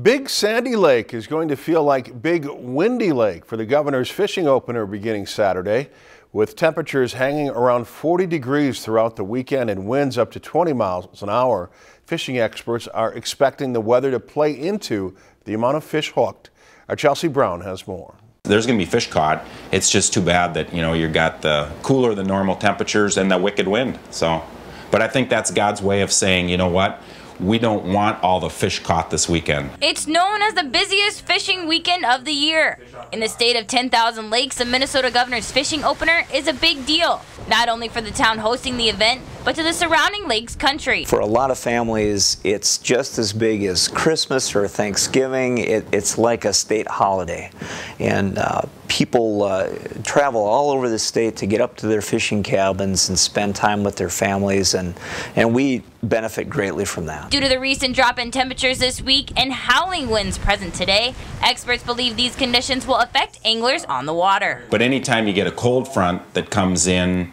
Big Sandy Lake is going to feel like Big Windy Lake for the governor's fishing opener beginning Saturday. With temperatures hanging around 40 degrees throughout the weekend and winds up to 20 miles an hour, fishing experts are expecting the weather to play into the amount of fish hooked. Our Chelsea Brown has more. There's going to be fish caught. It's just too bad that, you know, you got the cooler than normal temperatures and the wicked wind. So, but I think that's God's way of saying, you know what? We don't want all the fish caught this weekend. It's known as the busiest fishing weekend of the year. In the state of 10,000 lakes, the Minnesota governor's fishing opener is a big deal, not only for the town hosting the event, but to the surrounding lakes country. For a lot of families, it's just as big as Christmas or Thanksgiving. It, it's like a state holiday. And uh, people uh, travel all over the state to get up to their fishing cabins and spend time with their families, and, and we benefit greatly from that. Due to the recent drop in temperatures this week and howling winds present today, experts believe these conditions will affect anglers on the water. But anytime you get a cold front that comes in,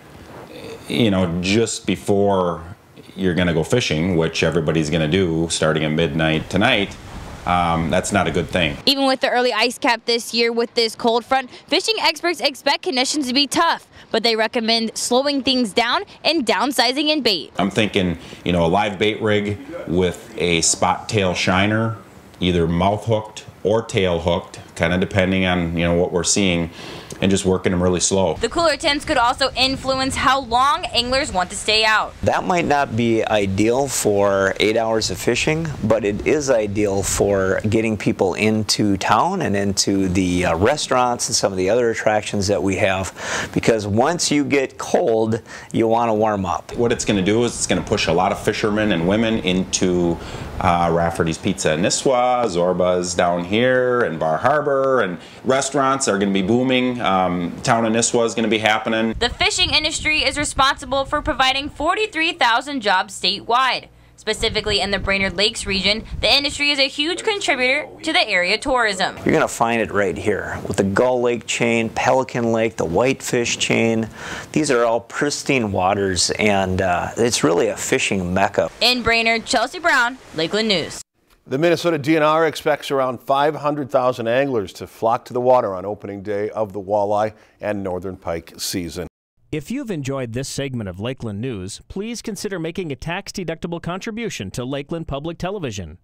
you know, just before you're going to go fishing, which everybody's going to do starting at midnight tonight, um, that's not a good thing. Even with the early ice cap this year with this cold front, fishing experts expect conditions to be tough, but they recommend slowing things down and downsizing in bait. I'm thinking, you know, a live bait rig with a spot tail shiner, either mouth hooked or tail hooked, kind of depending on, you know, what we're seeing and just working them really slow. The cooler temps could also influence how long anglers want to stay out. That might not be ideal for eight hours of fishing, but it is ideal for getting people into town and into the uh, restaurants and some of the other attractions that we have because once you get cold, you want to warm up. What it's going to do is it's going to push a lot of fishermen and women into uh, Rafferty's Pizza in Nisswa, Zorba's down here, and Bar Harbor, and restaurants are going to be booming. Um, town of Nisswa is going to be happening. The fishing industry is responsible for providing 43,000 jobs statewide. Specifically in the Brainerd Lakes region, the industry is a huge contributor to the area tourism. You're going to find it right here with the Gull Lake chain, Pelican Lake, the Whitefish chain. These are all pristine waters and uh, it's really a fishing mecca. In Brainerd, Chelsea Brown, Lakeland News. The Minnesota DNR expects around 500,000 anglers to flock to the water on opening day of the walleye and northern pike season. If you've enjoyed this segment of Lakeland News, please consider making a tax-deductible contribution to Lakeland Public Television.